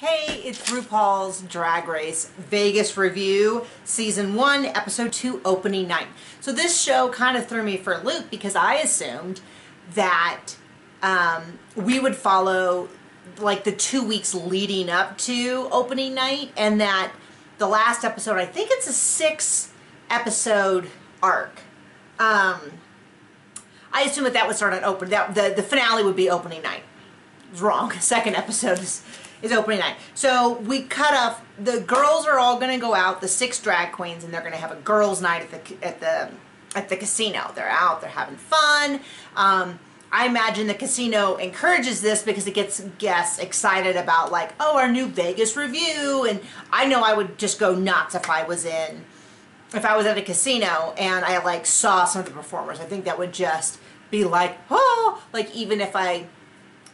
Hey, it's RuPaul's Drag Race Vegas Revue, season one, episode two, opening night. So this show kind of threw me for a loop because I assumed that um, we would follow like the two weeks leading up to opening night and that the last episode, I think it's a six episode arc. Um, I assume that that would start on open, that the, the finale would be opening night. Wrong. Second episode is is opening night. So we cut off, the girls are all going to go out, the six drag queens, and they're going to have a girls' night at the, at the, at the casino. They're out, they're having fun. Um, I imagine the casino encourages this because it gets guests excited about like, oh, our new Vegas Revue. And I know I would just go nuts if I was in, if I was at a casino and I like saw some of the performers. I think that would just be like, oh, like even if I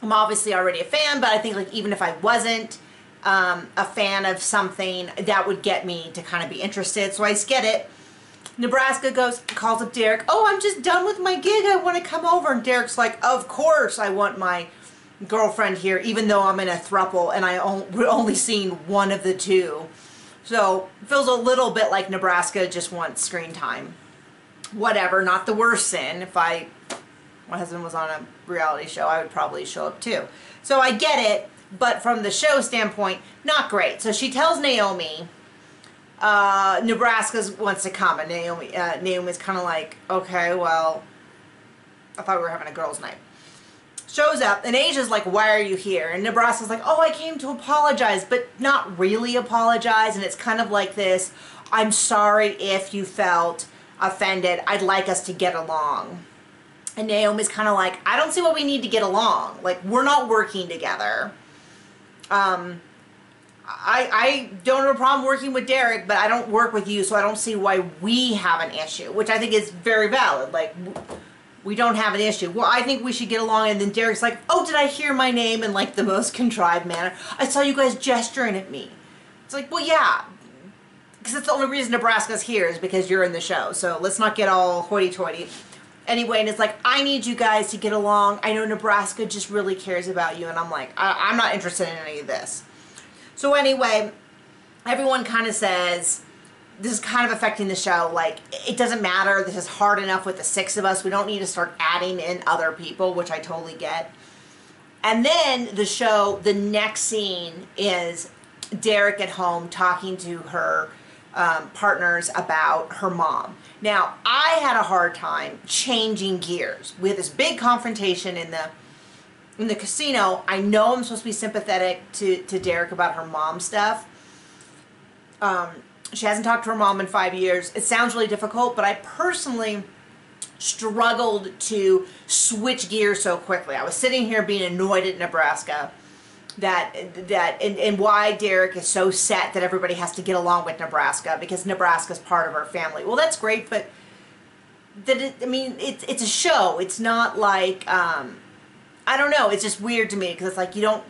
I'm obviously already a fan, but I think like even if I wasn't um, a fan of something, that would get me to kind of be interested. So I just get it. Nebraska goes, calls up Derrick. Oh, I'm just done with my gig. I want to come over. And Derrick's like, of course I want my girlfriend here, even though I'm in a thruple and I only, only seen one of the two. So feels a little bit like Nebraska just wants screen time. Whatever, not the worst sin. If I my husband was on a reality show, I would probably show up too. So I get it, but from the show standpoint, not great. So she tells Naomi, uh, Nebraska wants to come, and Naomi, uh, Naomi's kind of like, okay, well, I thought we were having a girls' night. Shows up, and Asia's like, why are you here? And Nebraska's like, oh, I came to apologize, but not really apologize. And it's kind of like this, I'm sorry if you felt offended. I'd like us to get along. And Naomi's kind of like, I don't see what we need to get along. Like, we're not working together. Um, I, I don't have a problem working with Derrick, but I don't work with you, so I don't see why we have an issue, which I think is very valid. Like, we don't have an issue. Well, I think we should get along. And then Derrick's like, oh, did I hear my name in like the most contrived manner? I saw you guys gesturing at me. It's like, well, yeah, because that's the only reason Nebraska's here is because you're in the show. So let's not get all hoity-toity anyway, and it's like, I need you guys to get along. I know Nebraska just really cares about you. And I'm like, I am not interested in any of this. So anyway, everyone kind of says, this is kind of affecting the show. Like, it doesn't matter. This is hard enough with the six of us. We don't need to start adding in other people, which I totally get. And then the show, the next scene is Derrick at home talking to her um, partners about her mom. Now, I had a hard time changing gears. We had this big confrontation in the in the casino. I know I'm supposed to be sympathetic to, to Derrick about her mom stuff. Um, she hasn't talked to her mom in five years. It sounds really difficult, but I personally struggled to switch gears so quickly. I was sitting here being annoyed at Nebraska that that and, and why Derrick is so set that everybody has to get along with Nebraska because Nebraska's part of our family. Well, that's great, but that it, I mean, it's it's a show. It's not like um, I don't know. It's just weird to me because it's like you don't.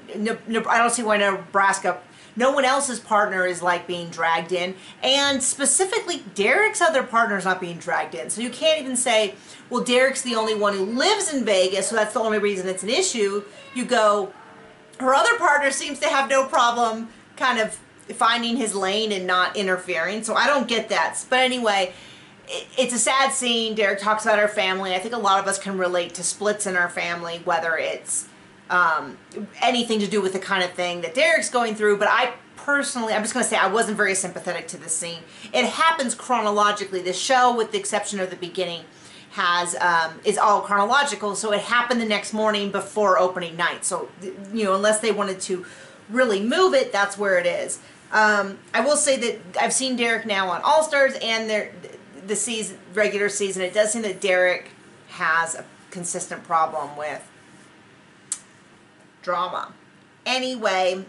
I don't see why Nebraska. No one else's partner is like being dragged in, and specifically Derrick's other partner is not being dragged in. So you can't even say, well, Derrick's the only one who lives in Vegas, so that's the only reason it's an issue. You go, her other partner seems to have no problem kind of finding his lane and not interfering. So I don't get that. But anyway, it's a sad scene. Derrick talks about our family. I think a lot of us can relate to splits in our family, whether it's um, anything to do with the kind of thing that Derrick's going through. But I personally, I'm just going to say I wasn't very sympathetic to this scene. It happens chronologically. The show, with the exception of the beginning, has um, is all chronological. So it happened the next morning before opening night. So you know, unless they wanted to really move it, that's where it is. Um, I will say that I've seen Derrick now on All Stars and their the season regular season. It does seem that Derrick has a consistent problem with drama. Anyway,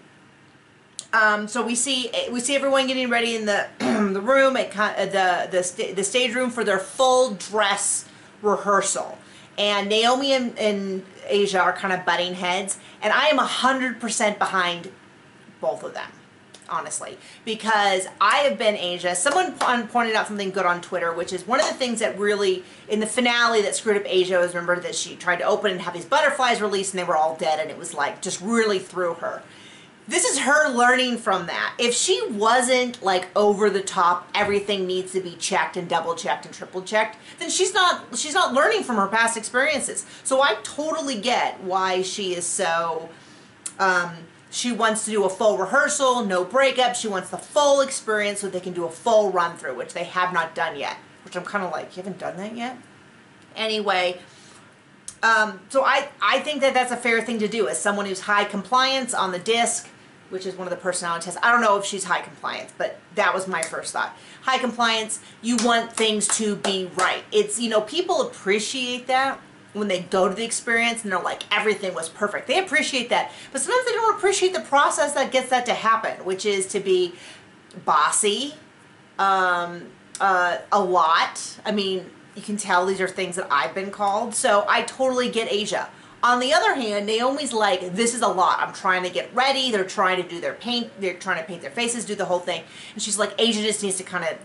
um, so we see we see everyone getting ready in the the room at the the the stage room for their full dress rehearsal. And Naomi and, and Asia are kind of butting heads. And I am 100% behind both of them, honestly. Because I have been Asia. Someone pointed out something good on Twitter, which is one of the things that really, in the finale that screwed up Asia was remember that she tried to open and have these butterflies released and they were all dead. And it was like, just really threw her. This is her learning from that. If she wasn't like over the top, everything needs to be checked and double checked and triple checked, then she's not she's not learning from her past experiences. So I totally get why she is so um, she wants to do a full rehearsal, no breakup. She wants the full experience so they can do a full run through, which they have not done yet. Which I'm kind of like, you haven't done that yet? Anyway, um, so I, I think that that's a fair thing to do as someone who's high compliance on the DISC which is one of the personality tests. I don't know if she's high compliance, but that was my first thought. High compliance, you want things to be right. It's, you know, people appreciate that when they go to the experience and they're like, everything was perfect. They appreciate that. But sometimes they don't appreciate the process that gets that to happen, which is to be bossy, um, uh, a lot. I mean, you can tell these are things that I've been called. So I totally get Asia. On the other hand, Naomi's like, this is a lot. I'm trying to get ready. They're trying to do their paint. They're trying to paint their faces, do the whole thing. And she's like, Asia just needs to kind of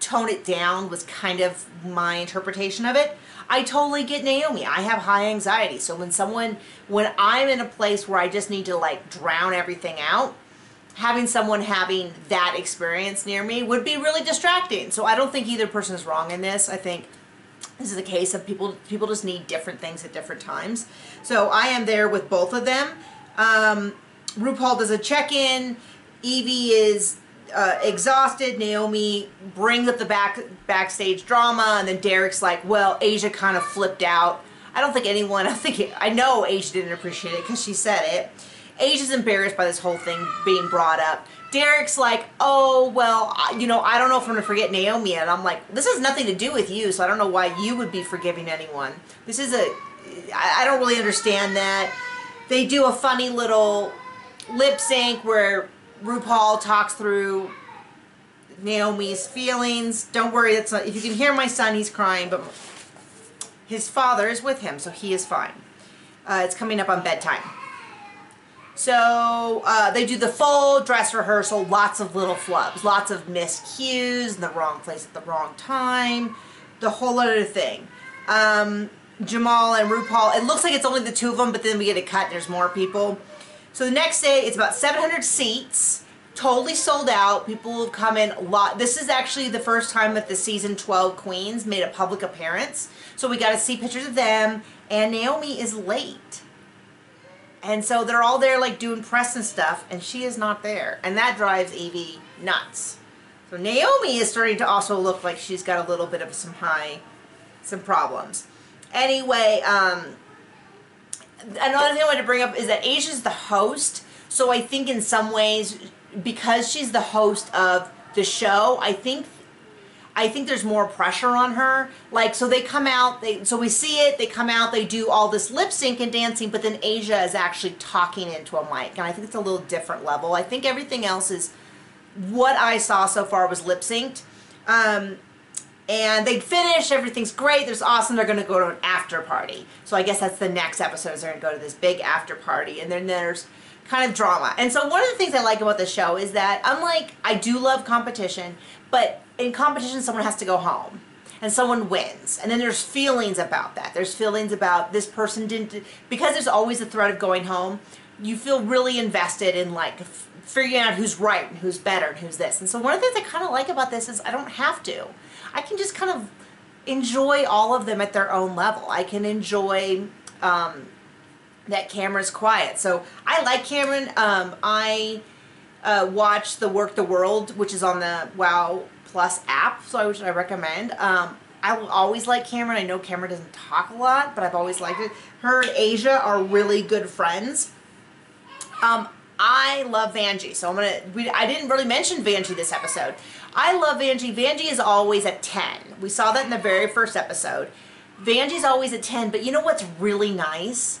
tone it down was kind of my interpretation of it. I totally get Naomi. I have high anxiety. So when someone, when I'm in a place where I just need to like drown everything out, having someone having that experience near me would be really distracting. So I don't think either person is wrong in this. I think this is a case of people people just need different things at different times. So I am there with both of them. Um, RuPaul does a check-in. Yvie is uh, exhausted. Naomi brings up the back backstage drama, and then Derrick's like, "Well, Asia kind of flipped out." I don't think anyone. I think it, I know Asia didn't appreciate it because she said it. Asia's embarrassed by this whole thing being brought up. Derrick's like, oh, well, you know, I don't know if I'm going to forget Naomi. And I'm like, this has nothing to do with you, so I don't know why you would be forgiving anyone. This is a, I don't really understand that. They do a funny little lip sync where RuPaul talks through Naomi's feelings. Don't worry, that's not, if you can hear my son, he's crying, but his father is with him, so he is fine. Uh, it's coming up on bedtime. So uh, they do the full dress rehearsal, lots of little flubs, lots of missed cues in the wrong place at the wrong time, the whole other thing. Um, Jamal and RuPaul, it looks like it's only the two of them, but then we get a cut there's more people. So the next day, it's about 700 seats, totally sold out. People have come in a lot. This is actually the first time that the season 12 queens made a public appearance. So we got to see pictures of them, and Naomi is late. And so they're all there like doing press and stuff, and she is not there. And that drives Yvie nuts. So Naomi is starting to also look like she's got a little bit of some high, some problems. Anyway, um, another thing I wanted to bring up is that Asia's the host. So I think in some ways, because she's the host of the show, I think I think there's more pressure on her. Like, so they come out, they so we see it, they come out, they do all this lip sync and dancing, but then Asia is actually talking into a mic. And I think it's a little different level. I think everything else is what I saw so far was lip synced. Um, and they finish, everything's great, there's awesome, they're gonna go to an after party. So I guess that's the next episode, is they're gonna go to this big after party. And then there's kind of drama. And so one of the things I like about the show is that unlike I do love competition, but in competition someone has to go home and someone wins. And then there's feelings about that. There's feelings about this person didn't because there's always a threat of going home you feel really invested in like figuring out who's right and who's better and who's this. And so one of the things i kind of like about this is i don't have to. I can just kind of enjoy all of them at their own level. I can enjoy um, that Kameron's quiet. So i like Kameron. Um, i uh, watch the Werq the World, which is on the WoW Plus app, so I, which I recommend. Um, I always like Kameron. I know Kameron doesn't talk a lot, but I've always liked it. Her and Asia are really good friends. Um, I love Vanjie, so I'm gonna. We, I didn't really mention Vanjie this episode. I love Vanjie. Vanjie is always at 10. We saw that in the very first episode. Vanjie's always at 10, but you know what's really nice?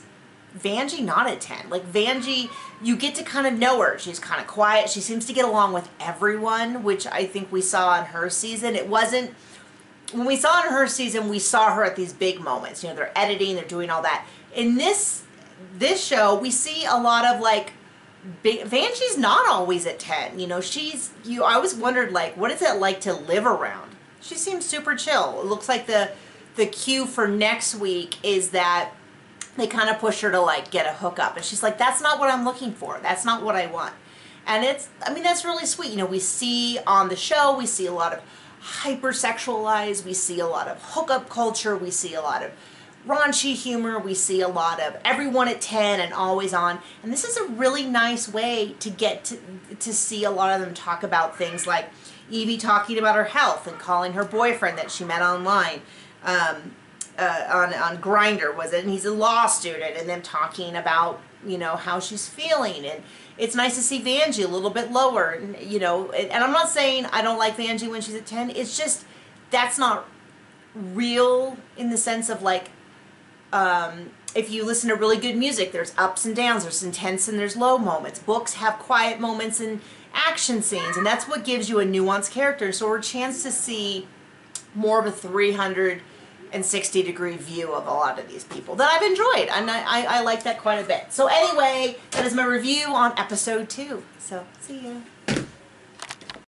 Vanjie not at 10. Like Vanjie, you get to kind of know her. She's kind of quiet. She seems to get along with everyone, which I think we saw in her season. It wasn't, when we saw in her season, we saw her at these big moments. You know, they're editing, they're doing all that. In this, this show, we see a lot of like, big, Vanjie's not always at 10. You know, she's, you, I always wondered like, what is it like to live around? She seems super chill. It looks like the, the cue for next week is that they kind of push her to like get a hookup and she's like that's not what i'm looking for. That's not what i want. And it's i mean that's really sweet you know we see on the show we see a lot of hypersexualized we see a lot of hookup culture we see a lot of raunchy humor we see a lot of everyone at 10 and always on. And this is a really nice way to get to, to see a lot of them talk about things like Yvie talking about her health and calling her boyfriend that she met online. Um, uh, on on Grindr was it, and he's a law student, and them talking about you know how she's feeling, and it's nice to see Vanjie a little bit lower, and, you know, and, and I'm not saying I don't like Vanjie when she's at ten. It's just that's not real in the sense of like um, if you listen to really good music, there's ups and downs, there's intense and there's low moments. Books have quiet moments and action scenes, and that's what gives you a nuanced character. So a chance to see more of a 300 and 60 degree view of a lot of these people that I've enjoyed. And I, I, I like that quite a bit. So anyway, that is my review on episode two. So see ya.